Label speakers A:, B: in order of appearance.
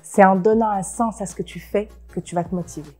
A: C'est en donnant un sens à ce que tu fais que tu vas te motiver.